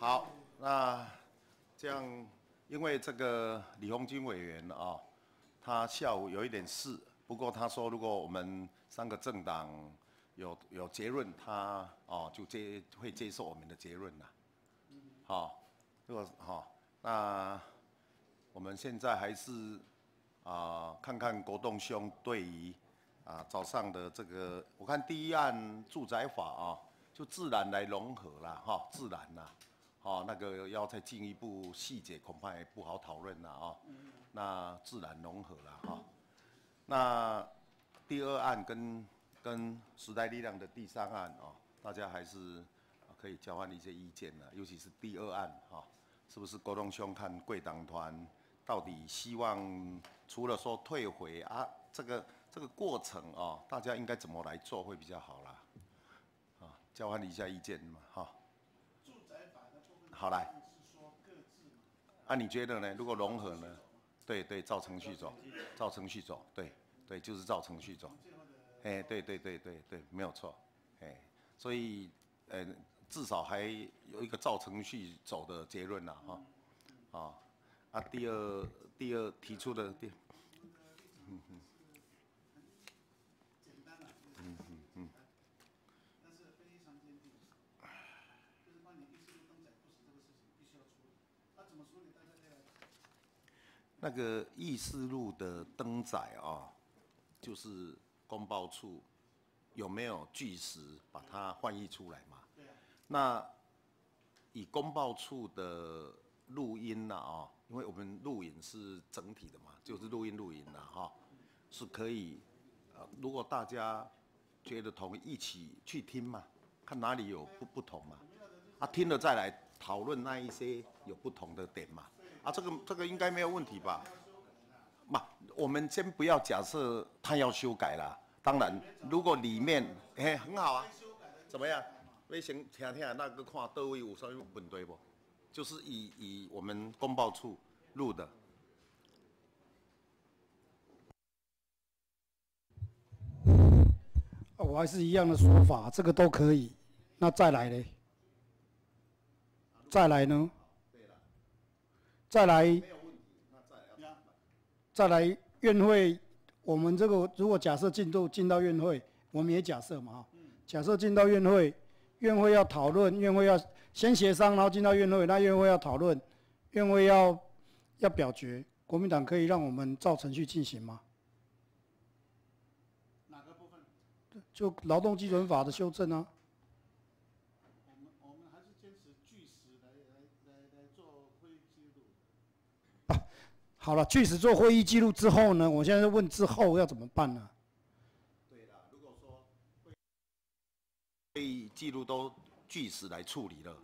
好，那这样，因为这个李红军委员啊，他下午有一点事，不过他说如果我们三个政党有有结论，他哦就接会接受我们的结论啦。好，如果好，那我们现在还是啊看看国栋兄对于啊早上的这个，我看第一案住宅法啊，就自然来融合啦，哈，自然啦。哦，那个要再进一步细节，恐怕也不好讨论了啊。那自然融合了哈。那第二案跟跟时代力量的第三案哦，大家还是可以交换一些意见的，尤其是第二案哈，是不是郭东兄看贵党团到底希望除了说退回啊，这个这个过程哦，大家应该怎么来做会比较好啦？啊，交换一下意见嘛哈。好来，啊，你觉得呢？如果融合呢？对对，照程序走，照程序走，对对，就是照程序走。哎，对对对对对，没有错。哎，所以呃，至少还有一个照程序走的结论了哈。啊啊，第二第二提出的第。那个议事录的登载啊，就是公报处有没有据实把它翻译出来嘛？那以公报处的录音呐啊，因为我们录影是整体的嘛，就是录音录影的哈，是可以呃，如果大家觉得同意，一起去听嘛，看哪里有不不同嘛，啊，听了再来讨论那一些有不同的点嘛。啊，这个这个应该没有问题吧？嘛，我们先不要假设他要修改了。当然，如果里面哎很好啊，怎么样？微先听听那个看到位有啥问题不？就是以以我们公报处录的。我还是一样的说法，这个都可以。那再来呢？再来呢？再来，再来院会，我们这个如果假设进度进到院会，我们也假设嘛哈，假设进到院会，院会要讨论，院会要先协商，然后进到院会，那院会要讨论，院会要要表决，国民党可以让我们照程序进行吗？哪个部分？就劳动基准法的修正啊。好了，据实做会议记录之后呢，我现在问之后要怎么办呢？对了，如果说会议记录都据实来处理了，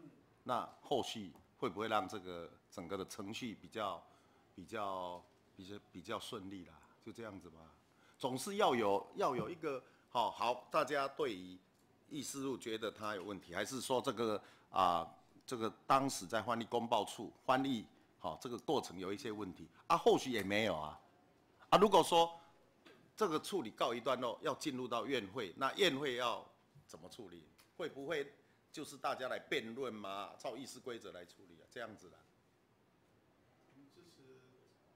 那后续会不会让这个整个的程序比较比较比较比较顺利啦？就这样子吧，总是要有要有一个好好，大家对于议事录觉得它有问题，还是说这个啊这个当时在翻译公报处翻译？好，这个过程有一些问题啊，后续也没有啊，啊，如果说这个处理告一段落，要进入到院会，那院会要怎么处理？会不会就是大家来辩论吗？照议事规则来处理啊？这样子的。支持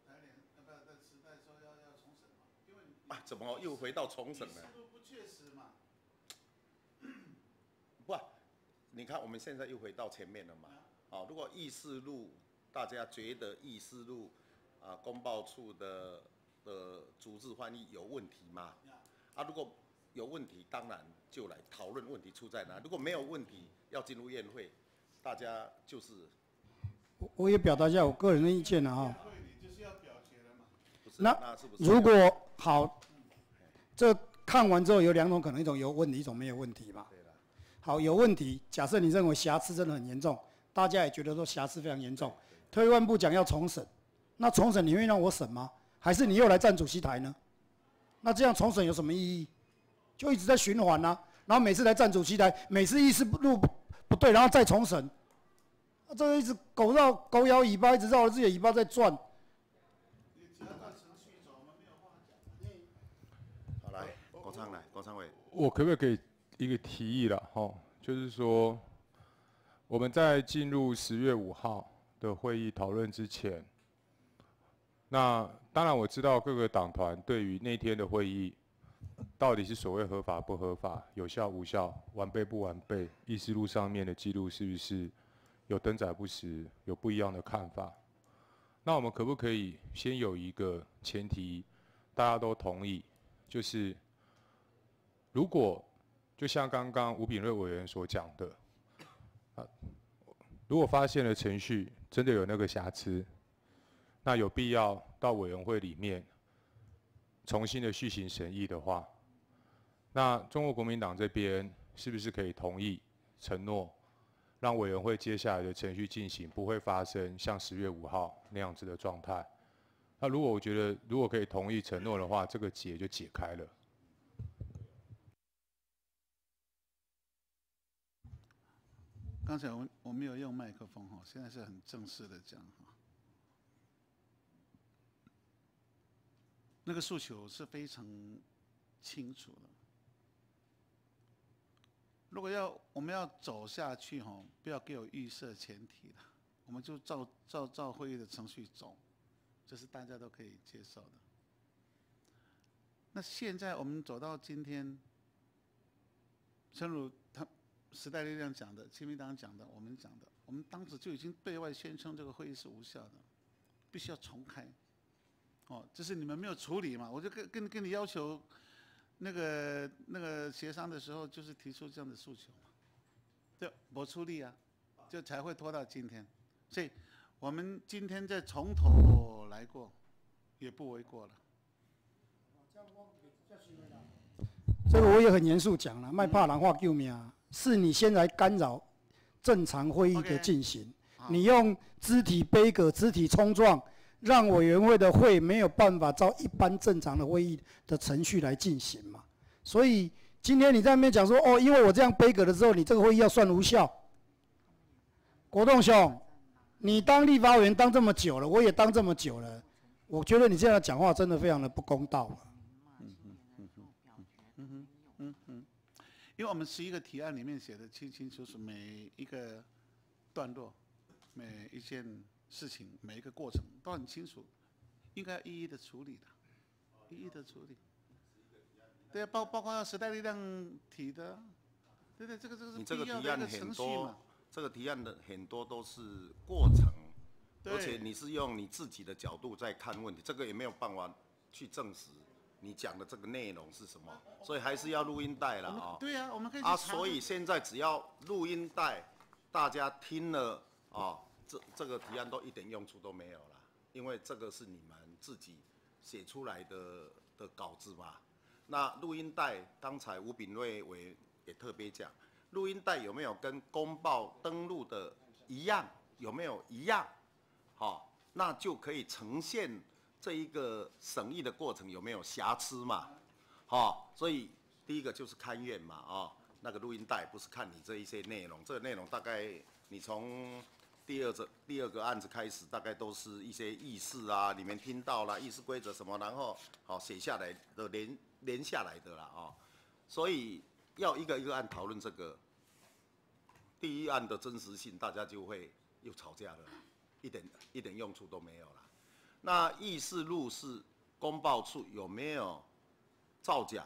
台联，不不，时代说要要重审嘛，因为啊，怎么又回到重审了？不确实嘛。不，你看我们现在又回到前面了嘛？啊，如果议事录。大家觉得议事录啊，公报处的的逐字翻译有问题吗？啊，如果有问题，当然就来讨论问题出在哪。如果没有问题，要进入宴会，大家就是。我我也表达一下我个人的意见了哈。就是要表决了嘛。那如果好，这看完之后有两种可能，一种有问题，一种没有问题嘛。好，有问题，假设你认为瑕疵真的很严重，大家也觉得说瑕疵非常严重。退一万步讲，要重审，那重审你愿意让我审吗？还是你又来站主席台呢？那这样重审有什么意义？就一直在循环呢。然后每次来站主席台，每次议事录不对，然后再重审，啊，这个一直狗绕狗咬尾巴，一直绕着自己的尾巴在转。好来，郭昌来，郭昌伟，我可不可以给一个提议了？哈，就是说。我们在进入十月五号的会议讨论之前，那当然我知道各个党团对于那天的会议到底是所谓合法不合法、有效无效、完备不完备、议事录上面的记录是不是有登载不实，有不一样的看法。那我们可不可以先有一个前提，大家都同意，就是如果就像刚刚吴炳瑞委员所讲的。啊如果发现了程序真的有那个瑕疵，那有必要到委员会里面重新的续行审议的话，那中国国民党这边是不是可以同意承诺，让委员会接下来的程序进行不会发生像十月五号那样子的状态？那如果我觉得如果可以同意承诺的话，这个结就解开了。刚才我我没有用麦克风哈，现在是很正式的讲哈。那个诉求是非常清楚的。如果要我们要走下去哈，不要给我预设前提了，我们就照照照会议的程序走，这是大家都可以接受的。那现在我们走到今天，正如。时代力量讲的，亲民党讲的，我们讲的，我们当时就已经对外宣称这个会议是无效的，必须要重开。哦，这是你们没有处理嘛？我就跟跟跟你要求，那个那个协商的时候，就是提出这样的诉求嘛。对，我出力啊，就才会拖到今天。所以，我们今天再从头来过，也不为过了。这个我也很严肃讲了，卖怕人话救命啊！是你先来干扰正常会议的进行，你用肢体背葛、肢体冲撞，让委员会的会没有办法照一般正常的会议的程序来进行嘛？所以今天你在那边讲说，哦，因为我这样背葛的时候，你这个会议要算无效。国栋兄，你当立法委员当这么久了，我也当这么久了，我觉得你这样讲话真的非常的不公道。因为我们十一个提案里面写的清清楚楚，每一个段落、每一件事情、每一个过程都很清楚，应该一一的处理的，一一的处理。对啊，包包括时代力量提的，对对，这个这个是必要的一个程序嘛。这个提案的很多都是过程，而且你是用你自己的角度在看问题，这个也没有办法去证实。你讲的这个内容是什么？所以还是要录音带了啊。对啊，我们可以啊，所以现在只要录音带，大家听了啊，这这个提案都一点用处都没有了，因为这个是你们自己写出来的的稿子嘛。那录音带，刚才吴炳瑞委也特别讲，录音带有没有跟公报登录的一样？有没有一样？好，那就可以呈现。这一个审议的过程有没有瑕疵嘛？好，所以第一个就是勘验嘛，啊，那个录音带不是看你这一些内容，这个内容大概你从第二个第二个案子开始，大概都是一些议事啊，里面听到了议事规则什么，然后好写下来的连连下来的啦，啊，所以要一个一个案讨论这个第一案的真实性，大家就会又吵架了，一点一点用处都没有了。那议事录是公报处有没有造假？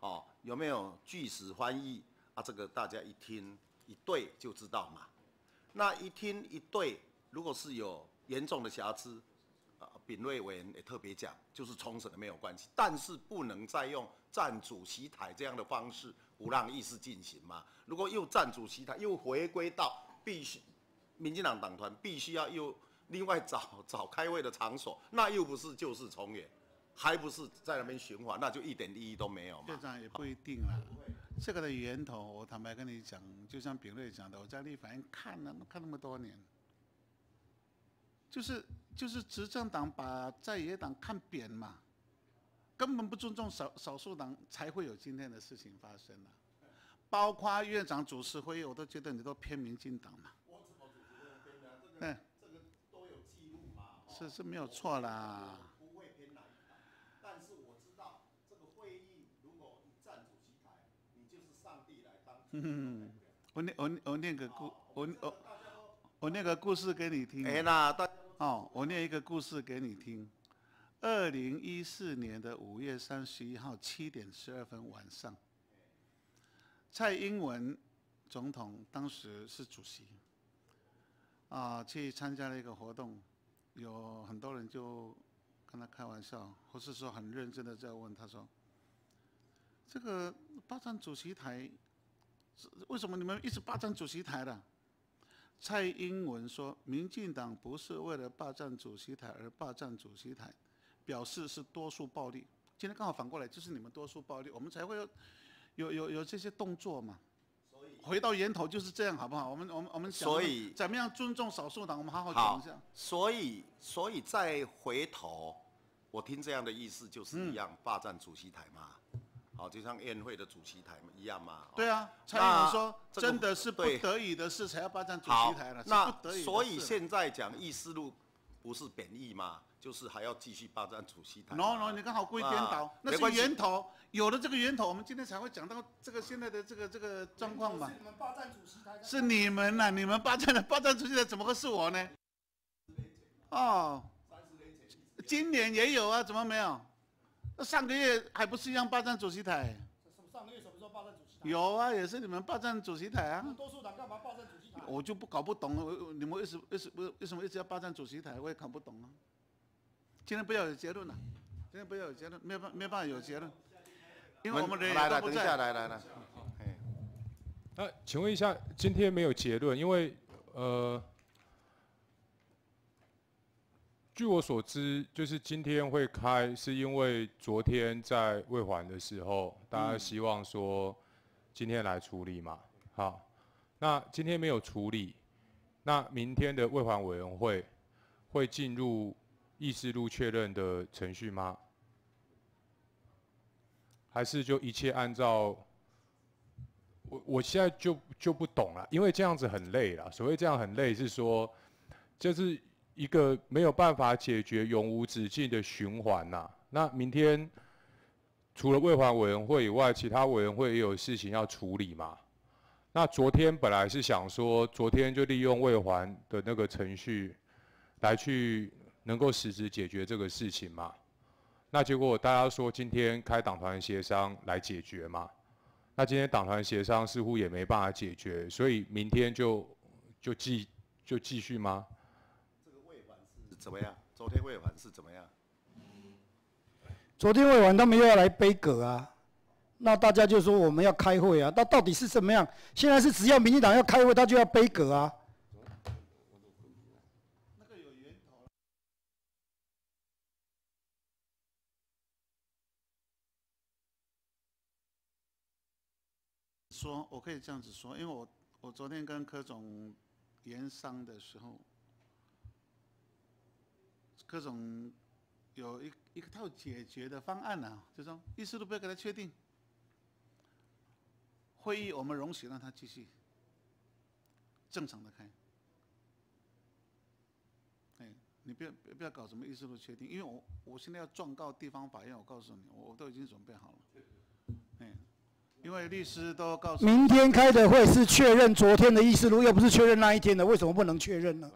哦，有没有据实翻译？啊，这个大家一听一对就知道嘛。那一听一对，如果是有严重的瑕疵，啊，丙瑞委员也特别讲，就是重审的没有关系，但是不能再用占主席台这样的方式不让议事进行嘛。如果又占主席台，又回归到必须，民进党党团必须要又。另外找找开会的场所，那又不是旧事重演，还不是在那边循环，那就一点意义都没有嘛。院长也不一定啊。这个的源头，我坦白跟你讲，就像炳瑞讲的，我在立法院看了看那么多年，就是就是执政党把在野党看扁嘛，根本不尊重少少数党，才会有今天的事情发生啊。包括院长主持会议，我都觉得你都偏民进党嘛。我怎么主持会偏的？这个。这是没有错啦。不会偏哪一但是我知道这个会议如果你站主席台，你就是上帝来当。嗯，我我念我念我念个故我我我念个故事给你听。哎，那大哦，我念一个故事给你听。二零一四年的五月三十一号七点十二分晚上，蔡英文总统当时是主席，啊，去参加了一个活动，有很多人就跟他开玩笑，或是说很认真的在问他说：“这个霸占主席台，为什么你们一直霸占主席台的？”蔡英文说：“民进党不是为了霸占主席台而霸占主席台，表示是多数暴力。今天刚好反过来，就是你们多数暴力，我们才会有有有有这些动作嘛。回到源头就是这样，好不好？我们我们我们讲所以怎么样尊重少数党，我们好好讲一下。所以所以再回头，我听这样的意思就是嗯一样，霸占主席台嘛，好，就像宴会的主席台一样嘛。哦对啊，蔡英文说这个真的是不得已的事才要霸占主席台了，，是那不得已的所以现在讲议事录不是贬义嘛，就是还要继续霸占主席台嘛。no no，你刚好故意颠倒啊，那是源头，有了这个源头，我们今天才会讲到这个现在的这个这个状况嘛。是你们霸占主席台是你们呐、你们霸占的 霸占主席台，怎么会是我呢？哦，今年也有啊，怎么没有？那上个月还不是一样霸占主席台？有啊，也是你们霸占主席台啊。多数党干嘛霸占主席台？我就不搞不懂了，我你们为什么为什么为什么一直要霸占主席台？我也搞不懂啊。今天不要有结论了，今天不要有结论，没有办没有办法有结论，因为我们人来来，也都不等一下，在。来来来，哎那请问一下，今天没有结论，因为呃，据我所知，就是今天会开，是因为昨天在未还的时候，大家希望说今天来处理嘛。好，那今天没有处理，那明天的未还委员会会进入议事录确认的程序吗？还是就一切按照？我我现在就就不懂了，因为这样子很累了。所谓这样很累，是说就是一个没有办法解决永无止境的循环呐。那明天除了未还委员会以外，其他委员会也有事情要处理嘛。那昨天本来是想说，昨天就利用未还的那个程序来去能够实质解决这个事情嘛。那结果大家说今天开党团协商来解决嘛。那今天党团协商似乎也没办法解决，所以明天就就继就继续吗？是怎么样？昨天未还是怎么样？昨天未完，他们又要来背阁啊，那大家就说我们要开会啊，那到底是怎么样？现在是只要民进党要开会，他就要背阁啊。说，我可以这样子说，因为我我昨天跟柯总研商的时候，柯总有一一套解决的方案啊，就说议事都不要给他确定，会议我们容许让他继续正常的开。哎，你不要不要搞什么议事都确定，因为我我现在要状告地方法院，我告诉你，我都已经准备好了。哎，因为律师都告诉明天开的会是确认昨天的议事录，又不是确认那一天的，为什么不能确认呢？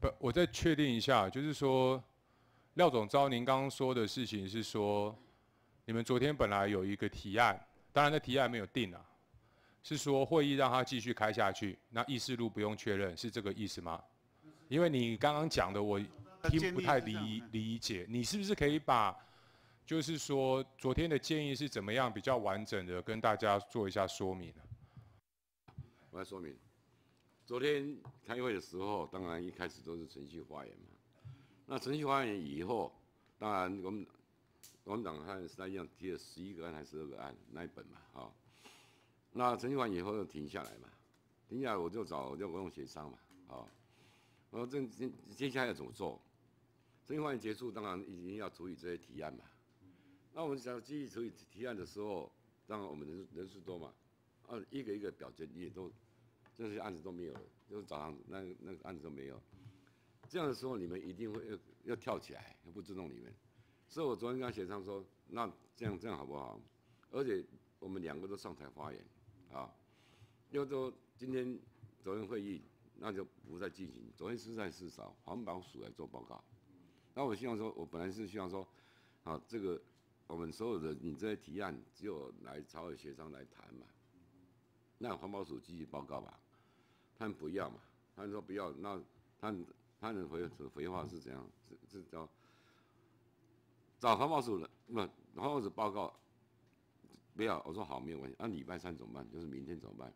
不，我再确定一下，就是说，廖总招您刚刚说的事情是说，你们昨天本来有一个提案，当然那提案没有定啊，是说会议让他继续开下去，那议事录不用确认，是这个意思吗？因为你刚刚讲的我听不太理理解，你是不是可以把，就是说昨天的建议是怎么样比较完整的跟大家做一下说明呢？我来说明，昨天开会的时候，当然一开始都是程序发言嘛。那程序发言以后，当然我们我们党看是那样提了十一个案还是十二个案那一本嘛，好、那程序完以后就停下来嘛，停下来我就找廖国栋协商嘛，好、我说这接接下来要怎么做？程序发言结束，当然已经要处理这些提案嘛。那我们想继续处理提案的时候，当然我们人人数多嘛，啊，一个一个表决你也都这些案子都没有了，就是早上那那个案子都没有。这样的时候，你们一定会要要跳起来，不尊重你们。所以我昨天跟他协商说，那这样这样好不好？而且我们两个都上台发言，啊，要说今天昨天会议那就不再进行，昨天实在是少环保署来做报告，那我希望说，我本来是希望说，啊，这个我们所有的你这些提案只有来朝委协商来谈嘛，那环保署继续报告吧，他们不要嘛，他们说不要，那他他的回回话是怎样？是是叫找环保署的，不环保署报告。不要，我说好，没有关系。那礼拜三怎么办？就是明天怎么办？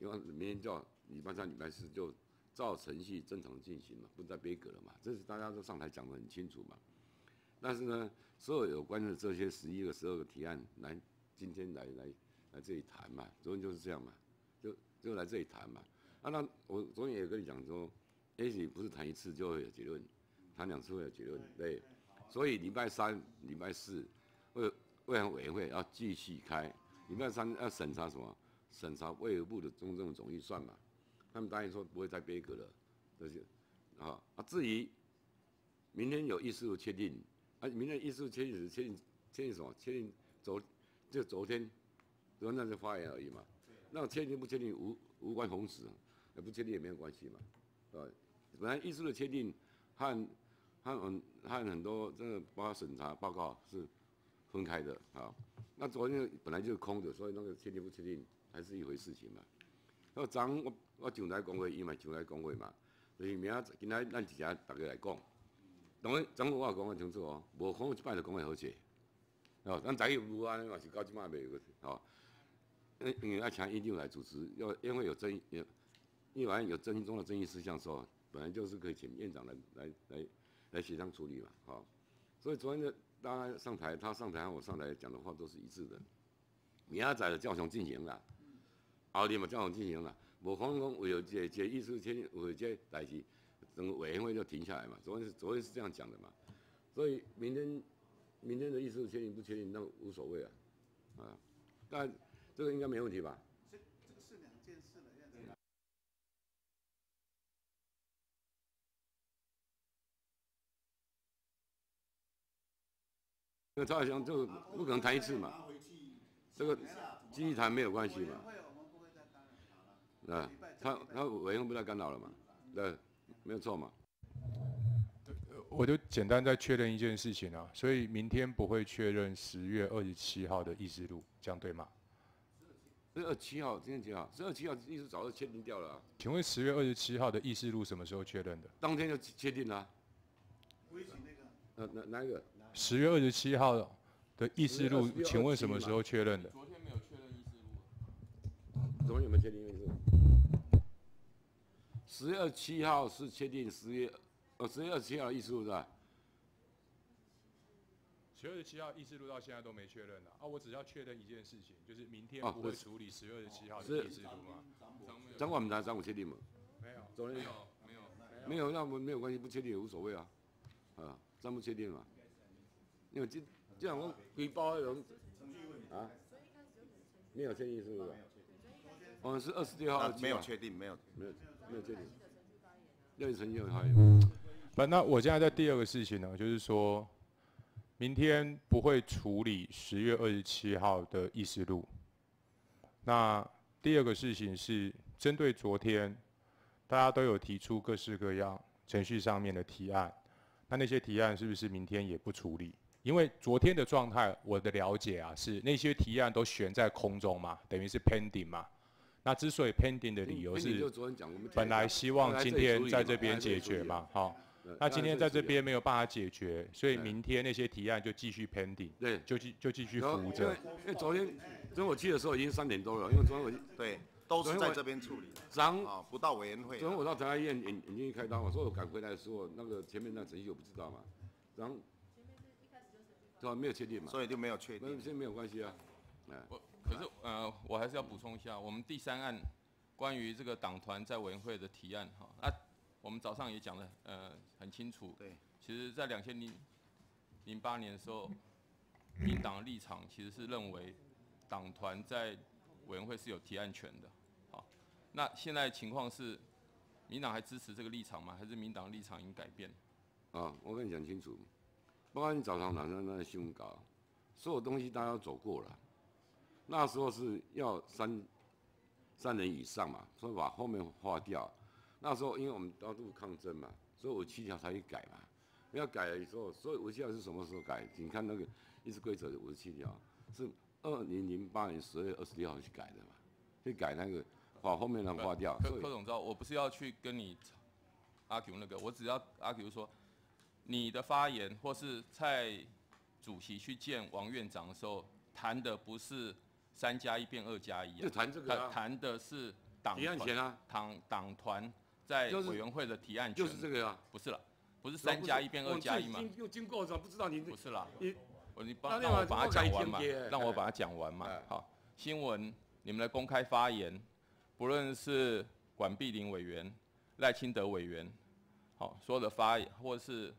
因为明天叫礼拜三、礼拜四就照程序正常进行嘛，不再背格了嘛。这是大家都上台讲得很清楚嘛。但是呢，所有有关的这些十一个、十二个提案，来今天来来来这里谈嘛。昨天就是这样嘛，就就来这里谈嘛。啊，那我昨天也跟你讲说，也许不是谈一次就会有结论，谈两次会有结论，对。所以礼拜三、礼拜四卫。卫生委员会要继续开，礼拜三要审查什么？审查卫生部的中正总预算嘛。他们答应说不会再背格了，这些啊啊。至于明天有议事录确定，啊，明天议事录确定是确定确定什么？确定昨就昨天昨天那是发言而已嘛。那确定不确定无无关红史，也不确定也没有关系嘛，是吧？本来意思的确定和和很和很多这个包括审查报告是。分开的啊，那昨天本来就是空的，所以那个确定不确定还是一回事情嘛。那昨我我上台讲话，伊嘛上台讲话嘛，所以明仔今仔咱几家大家来讲，当然昨我也讲得清楚哦，无可能一摆就讲会好些。哦，咱早起无安嘛是到即摆未个，哦，因为要请院长来主持，要因为有争议，因为有争议中的争议事项时候，本来就是可以请院长来来来来协商处理嘛，好，所以昨天的。大家上台，他上台，我上台讲的话都是一致的。明仔载的教训进行了，后日嘛教训进行了，无可能讲为了这这意思，签为这代志，整个委员会就停下来嘛。昨天是昨天是这样讲的嘛，所以明天明天的意思确定不确定那无所谓啊，啊，但这个应该没问题吧？那赵小翔就不可能谈一次嘛，这个继续谈没有关系嘛，啊，他他委员不再干扰了嘛，对，没有错嘛。我就简单再确认一件事情啊，所以明天不会确认十月二十七号的议事录，这样对吗？十月二十七号，今天几号？十月二十七号意思早就确定掉了。请问十月二十七号的议事录什么时候确认的？当天就确定了。呃，哪哪一个？十月二十七号的议事录，请问什么时候确认的？昨天没有确认议事录。昨天有没有确定议事录？十月二十七号是确定十月，呃，十月二十七号议事录是吧？十月二十七号议事录到现在都没确认呢。啊，我只要确认一件事情，就是明天不会处理十月二十七号的议事录吗？张管们张武确定吗？没有。昨天没有，没有，没有，那我们没有关系，不确定也无所谓啊，啊，张不确定嘛。因为这这样我规包的人啊，没有确定是不是？我们是二十六号，没有确定，没有没有没有确定。六成就还有。不，那我现在在第二个事情呢，就是说，明天不会处理十月二十七号的议事录。那第二个事情是针对昨天大家都有提出各式各样程序上面的提案，那那些提案是不是明天也不处理？因为昨天的状态，我的了解啊，是那些提案都悬在空中嘛，等于是 pending 嘛。那之所以 pending 的理由是，本来希望今天在这边解决嘛，好。那今天在这边没有办法解决，所以明天那些提案就继续 pending，对，就继就继续扶着。因为昨天，昨天我去的时候已经三点多了，因为昨天我对都是在这边处理，张啊不到委员会。昨天我到台大医院眼眼睛一开刀我说我赶回来的时候，那个前面那程序我不知道嘛，然后。对？没有确定嘛，所以就没有确定。现在没有关系啊。我可是呃，我还是要补充一下，我们第三案关于这个党团在委员会的提案哈，那我们早上也讲的呃很清楚。对。其实，在两千零零八年的时候，民党的立场其实是认为党团在委员会是有提案权的。好，那现在情况是，民党还支持这个立场吗？还是民党立场已经改变？啊，我跟你讲清楚。包括你早上晚上那个新闻稿，所有东西大家都走过了，那时候是要三三人以上嘛，所以把后面划掉。那时候因为我们高度抗争嘛，所以我七条才去改嘛。要改的时候，所以五十条是什么时候改？你看那个议事规则的五十七条是二零零八年十月二十六号去改的嘛，去改那个把后面的划掉。柯柯总知道，我不是要去跟你 argue 那个，我只要 argue 说，你的发言或是蔡主席去见王院长的时候，谈的不是三加一变二加一就啊，谈这个啊，谈的是党提案权啊，党党团在委员会的提案权，就是这个啊。不是了，不是三加一变二加一嘛我，经又经过，不知道你不是啦，你我你帮让我把它讲完嘛，让我把它讲完嘛哎。好，新闻你们的公开发言，不论是管碧林委员、赖清德委员，好所有的发言，或是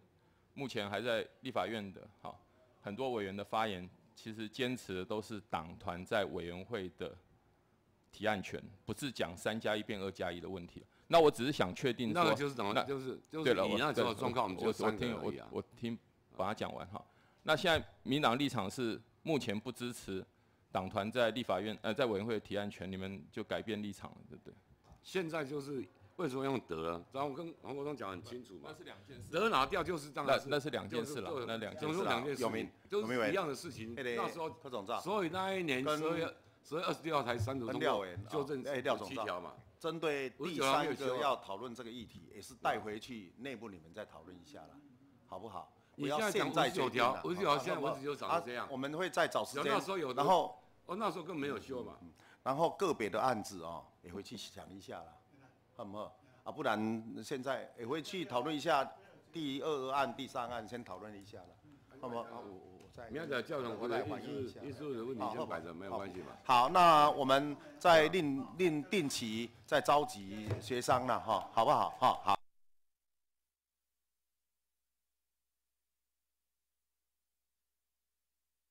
目前还在立法院的，哈很多委员的发言，其实坚持的都是党团在委员会的提案权，不是讲三加一变二加一的问题。那我只是想确定说，那个就是等那于就是就对了，是你那时候的状况，我们就我三个听我而已啊。我听把它讲完哈。那现在民党立场是目前不支持党团在立法院呃在委员会的提案权，你们就改变立场了，对不对？现在就是为什么用德啊？然后我跟黄国忠讲很清楚嘛那，是两件事。德拿掉就是当然那那是两件事了就是，那两件就是事了。两件事有名，有一样的事情。那时候柯总照所以那一年跟十二月十月二十六号才三读跟通过廖委员修正啊哎廖总照七条嘛。针对59第三个要讨论这个议题，也是带回去内部你们再讨论一下了，好不好？不要你现在讲现在59条决定了59条现在好好不好文字就长啊这样我们会再找时有间那时候有，然后哦，那时候更没有修嘛。然后个别的案子哦，也会去想一下啦，好不好？啊，不然现在也会去讨论一下第二案、第三案，先讨论一下了，好吗？啊，我我我再明仔教授我再或者艺反映一下术艺术的问题摆着，没有关系嘛。好，那我们再另另定期再召集协商了哈，好不好？哈，好。